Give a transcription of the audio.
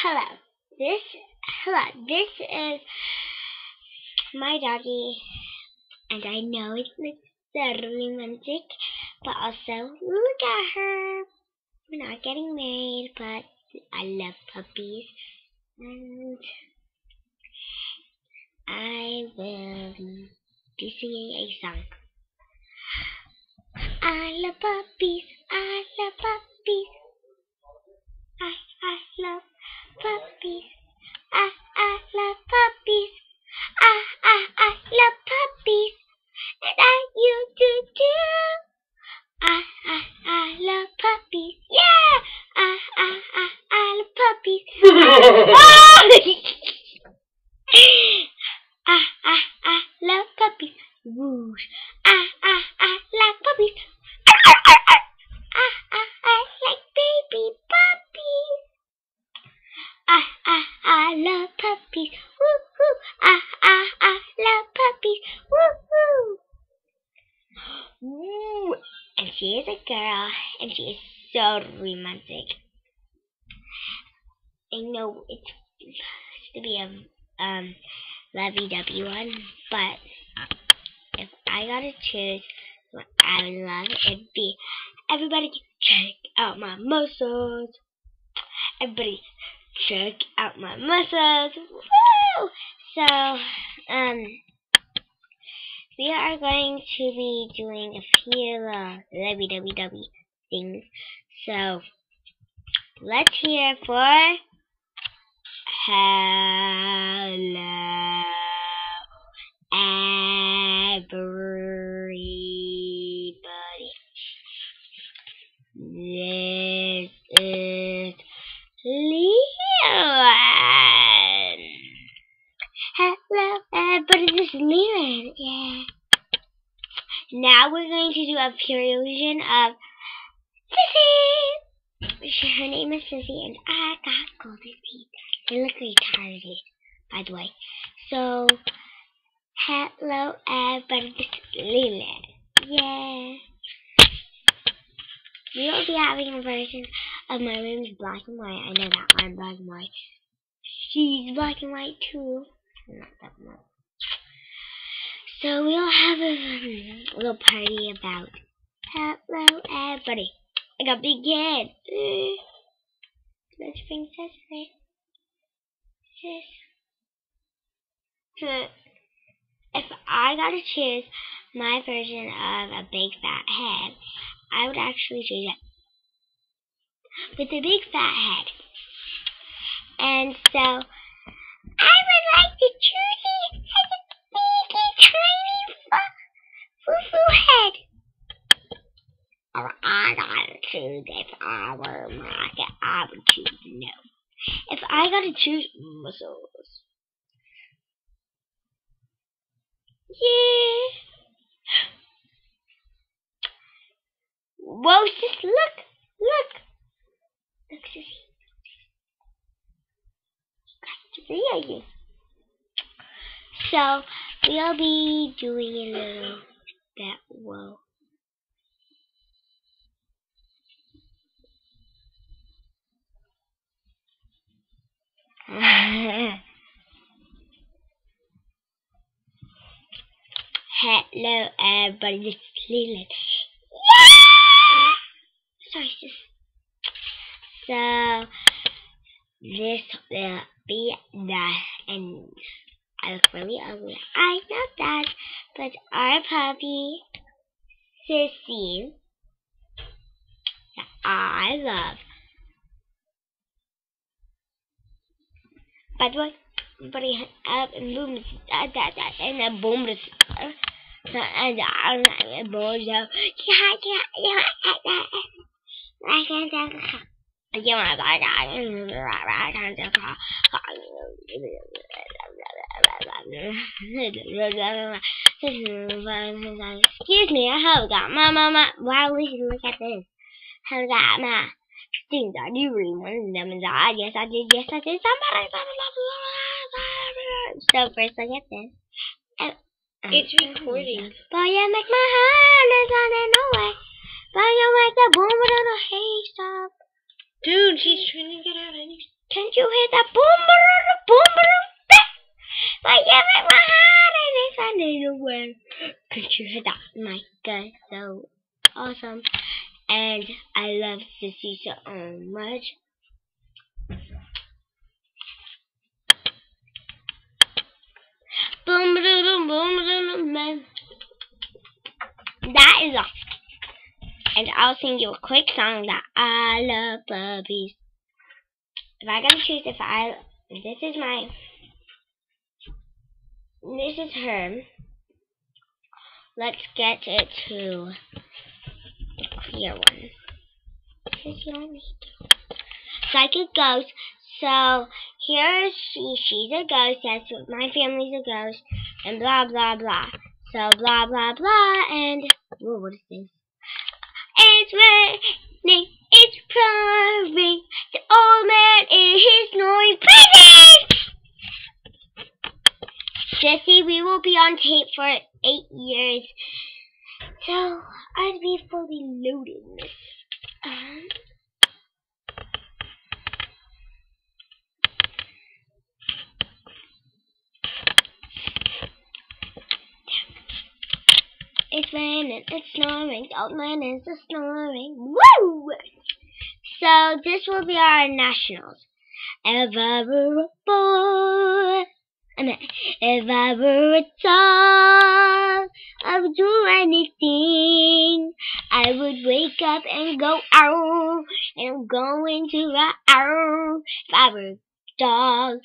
Hello. This hello. This is my doggy, and I know it's not romantic, but also look at her. We're not getting married, but I love puppies, and I will be singing a song. I love puppies. Ah, ah, ah, puppies. Yeah. I I I I love puppies. I I I love puppies. Whoosh. I I I love puppies. I I I like baby puppies. I I I love puppies. Woo woo. I I I love puppies. Woo woo. Woo. And she is a girl, and she is so romantic. I know it's supposed to be a um lovey-dovey one, but if I gotta choose what I would love, it'd be everybody check out my muscles. Everybody check out my muscles. Woo! So, um, we are going to be doing a few uh, lovey-dovey-dovey things. So, let's hear for hello everybody. This is Leon. Hello, everybody. This is Leon. Yeah. Now we're going to do a fusion of Sissy. Her name is Sissy, and I got golden teeth. They look retarded, by the way. So, hello, everybody. This is Leland. Yeah. We'll be having a version of my room is black and white. I know that I'm black and white. She's black and white too. Not that much. So we'll have a little party about hello everybody. I got big head. Let's bring Sis. If I gotta choose my version of a big fat head, I would actually choose it with a big fat head. And so I would like to choose it as a big tiny foo-foo head. Or I gotta choose if I were market, I would choose no. If I gotta choose muscles. Yeah. Whoa, sis, look, look. Look. Got three of you. So, we'll be doing a little that whoa. Hello, everybody. This is Leland. Yeah! Sorry, sis. So, this will be the end. I look really ugly. I know that, but our puppy, Sissy, that I love. By the way, everybody uh, up and boom, that, that, that, and then boom, this, Excuse me, I have got my mama. Wow, listen, look at this. I have got my things. I do really want them and I yes I did, yes I did. Somebody So first look at this. It's mm. recording. But you make my heart is on in no way. But you make the boom with a hey stop. Dude, she's trying to get out any Can't you hear that boom, boom, boom, boom? Like you make my heart and it's I need a word. Can't you hear that? My God, so awesome. And I love Sissy so much. Boom, boom, boom, boom, That is all. And I'll sing you a quick song that I love puppies. If I gotta choose if I, this is my, this is her. Let's get it to the clear one. Psychic ghost. So here she, she's a ghost. that's what my family's a ghost, and blah blah blah. So blah blah blah, and whoa, what is this? It's raining, it's pouring. The old man is snoring. Please! Jesse, we will be on tape for eight years. So I'd be fully loaded. Um, It's it's snoring, old man is a snoring. Woo! So this will be our nationals. If I were a boy, I mean, if I were a dog, I would do anything. I would wake up and go out, and go into to out. If I were a dog!